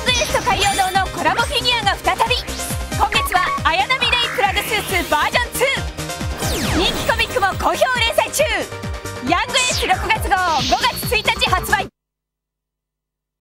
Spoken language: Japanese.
ング海洋堂のコラボフィギュアが再び。今月は綾波レイプラグスーツバージョン2人気コミックも好評連載中。ヤングエース6月号5月